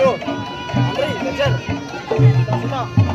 哎，不对，再见，不对，不对，